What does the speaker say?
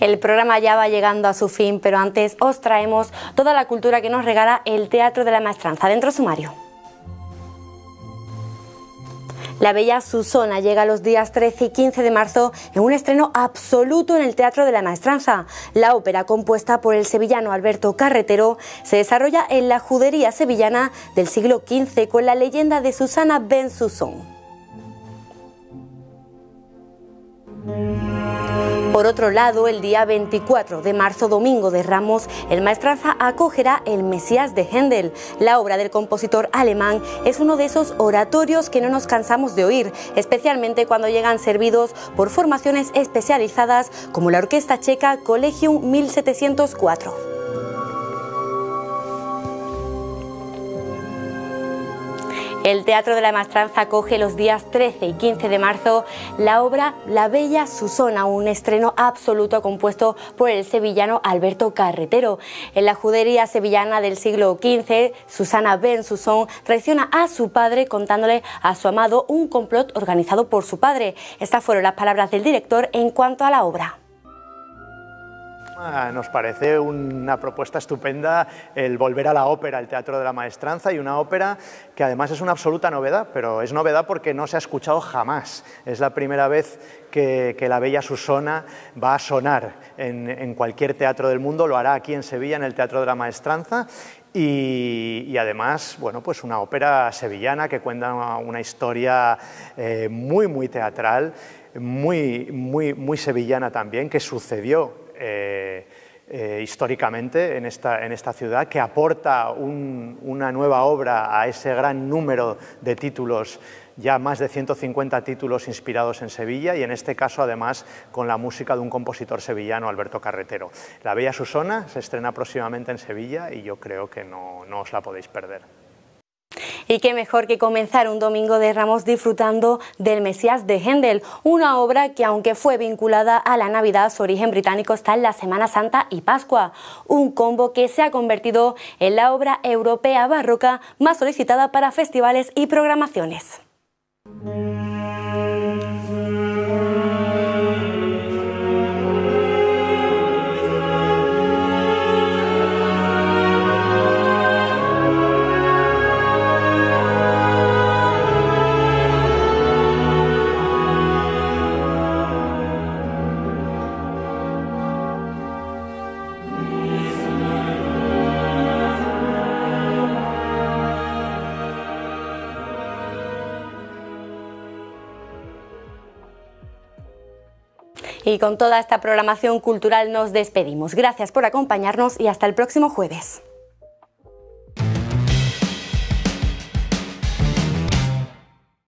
El programa ya va llegando a su fin, pero antes os traemos toda la cultura que nos regala el Teatro de la Maestranza. Dentro sumario. La Bella Susona llega los días 13 y 15 de marzo en un estreno absoluto en el Teatro de la Maestranza. La ópera, compuesta por el sevillano Alberto Carretero, se desarrolla en la judería sevillana del siglo XV con la leyenda de Susana Ben Susón. Por otro lado, el día 24 de marzo, domingo de Ramos, el Maestranza acogerá el Mesías de Händel. La obra del compositor alemán es uno de esos oratorios que no nos cansamos de oír, especialmente cuando llegan servidos por formaciones especializadas como la orquesta checa Collegium 1704. El Teatro de la Maestranza acoge los días 13 y 15 de marzo la obra La Bella Susona, un estreno absoluto compuesto por el sevillano Alberto Carretero. En la judería sevillana del siglo XV, Susana Ben Susón traiciona a su padre contándole a su amado un complot organizado por su padre. Estas fueron las palabras del director en cuanto a la obra. Nos parece una propuesta estupenda el volver a la ópera, el Teatro de la Maestranza, y una ópera que además es una absoluta novedad, pero es novedad porque no se ha escuchado jamás. Es la primera vez que, la Bella Susona va a sonar en, cualquier teatro del mundo, lo hará aquí en Sevilla, en el Teatro de la Maestranza, y, además, bueno, pues una ópera sevillana que cuenta una, historia eh, muy, muy teatral, muy, muy, muy sevillana también, que sucedió eh, históricamente en esta, en esta, ciudad, que aporta una nueva obra a ese gran número de títulos, ya más de 150 títulos inspirados en Sevilla y en este caso además con la música de un compositor sevillano, Alberto Carretero. La Bella Susona se estrena próximamente en Sevilla y yo creo que no, no os la podéis perder. Y qué mejor que comenzar un domingo de Ramos disfrutando del Mesías de Händel, una obra que aunque fue vinculada a la Navidad, su origen británico está en la Semana Santa y Pascua, un combo que se ha convertido en la obra europea barroca más solicitada para festivales y programaciones. Y con toda esta programación cultural nos despedimos. Gracias por acompañarnos y hasta el próximo jueves.